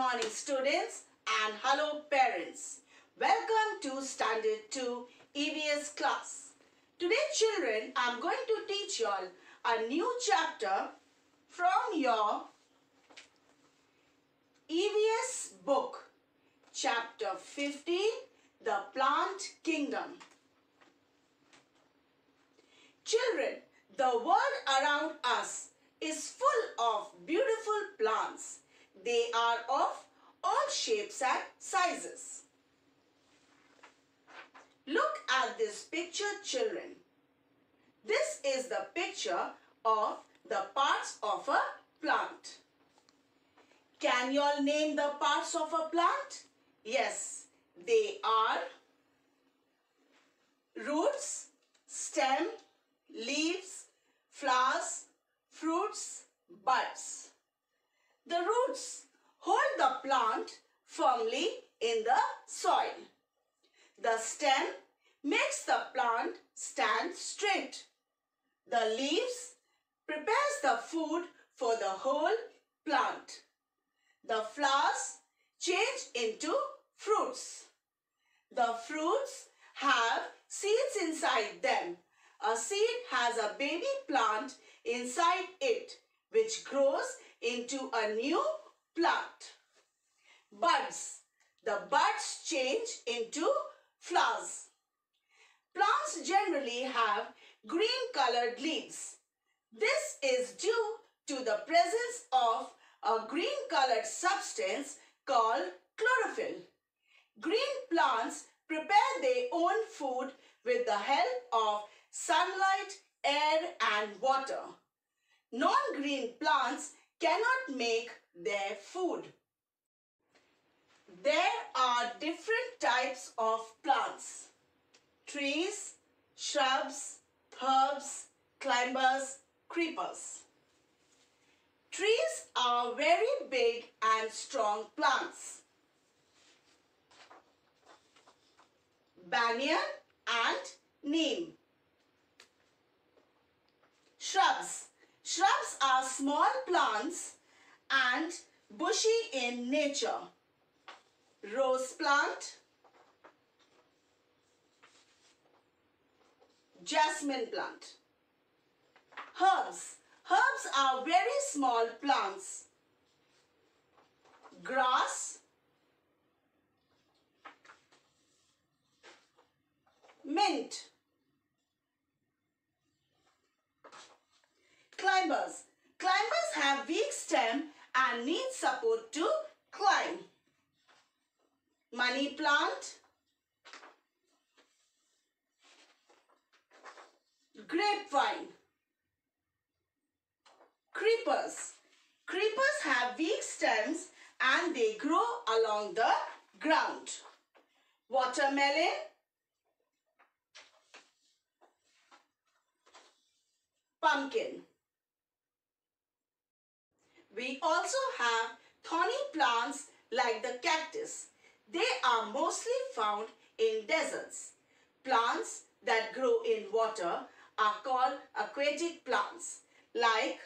morning students and hello parents. Welcome to Standard 2 EVS class. Today children, I am going to teach you all a new chapter from your EVS book. Chapter 15, The Plant Kingdom. Children, the world around us is full of beautiful plants. They are of all shapes and sizes. Look at this picture children. This is the picture of the parts of a plant. Can you all name the parts of a plant? Yes, they are roots, stem, leaves, flowers, fruits, buds. The roots hold the plant firmly in the soil. The stem makes the plant stand straight. The leaves prepares the food for the whole plant. The flowers change into fruits. The fruits have seeds inside them. A seed has a baby plant inside it which grows into a new plant. Buds. The buds change into flowers. Plants generally have green colored leaves. This is due to the presence of a green colored substance called chlorophyll. Green plants prepare their own food with the help of sunlight, air and water. Non-green plants cannot make their food. There are different types of plants. Trees, shrubs, herbs, climbers, creepers. Trees are very big and strong plants. Banyan and neem. Shrubs. Shrubs are small plants and bushy in nature. Rose plant, jasmine plant. Herbs. Herbs are very small plants. Grass, mint. Climbers. Climbers have weak stem and need support to climb. Money plant. Grapevine. Creepers. Creepers have weak stems and they grow along the ground. Watermelon. Pumpkin. We also have thorny plants like the cactus. They are mostly found in deserts. Plants that grow in water are called aquatic plants like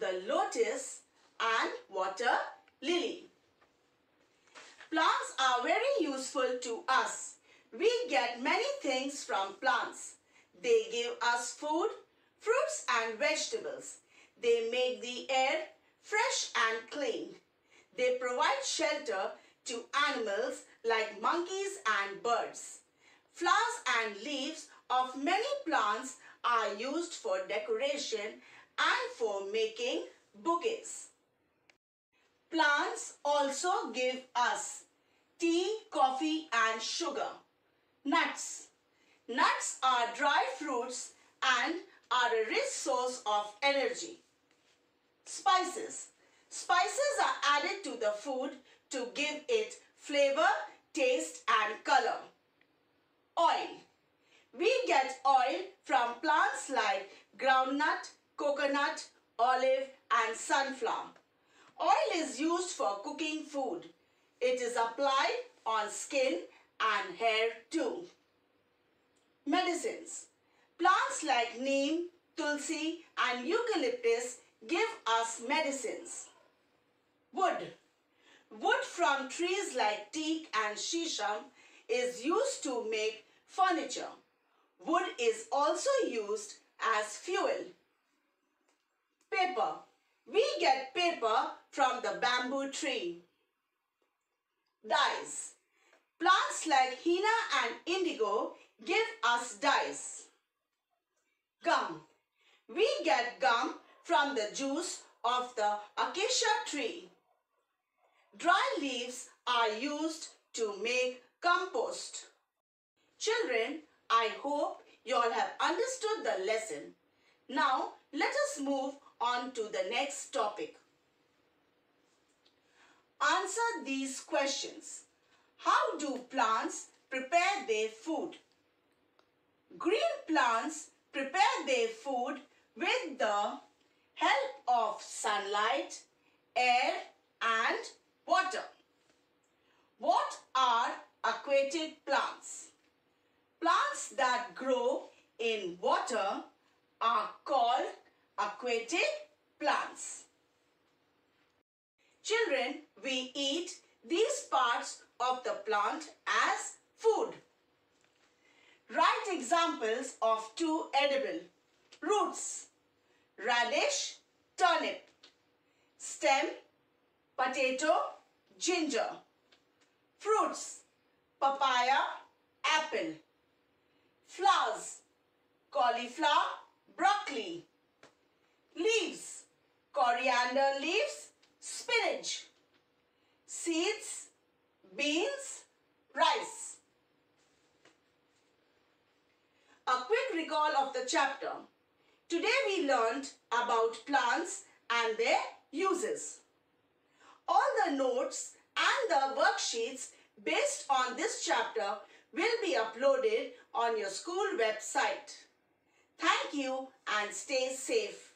the lotus and water lily. Plants are very useful to us. We get many things from plants. They give us food, fruits and vegetables. They make the air fresh and clean. They provide shelter to animals like monkeys and birds. Flowers and leaves of many plants are used for decoration and for making bouquets. Plants also give us tea, coffee and sugar. Nuts. Nuts are dry fruits and are a rich source of energy. Spices. Spices are added to the food to give it flavor, taste and color. Oil. We get oil from plants like groundnut, coconut, olive and sunflower. Oil is used for cooking food. It is applied on skin and hair too. Medicines. Plants like neem, tulsi and eucalyptus medicines. Wood. Wood from trees like teak and shisham is used to make furniture. Wood is also used as fuel. Paper. We get paper from the bamboo tree. Dyes. Plants like henna and indigo give us dyes. Gum. We get gum from the juice of the acacia tree. Dry leaves are used to make compost. Children, I hope you all have understood the lesson. Now, let us move on to the next topic. Answer these questions. How do plants prepare their food? Green plants prepare their food with the help of sunlight, air and water. What are aquatic plants? Plants that grow in water are called aquatic plants. Children, we eat these parts of the plant as food. Write examples of two edible roots radish, turnip, stem, potato, ginger, fruits, papaya, apple, flowers, cauliflower, broccoli, leaves, coriander leaves, spinach, seeds, beans, rice. A quick recall of the chapter. Today we learned about plants and their uses. All the notes and the worksheets based on this chapter will be uploaded on your school website. Thank you and stay safe.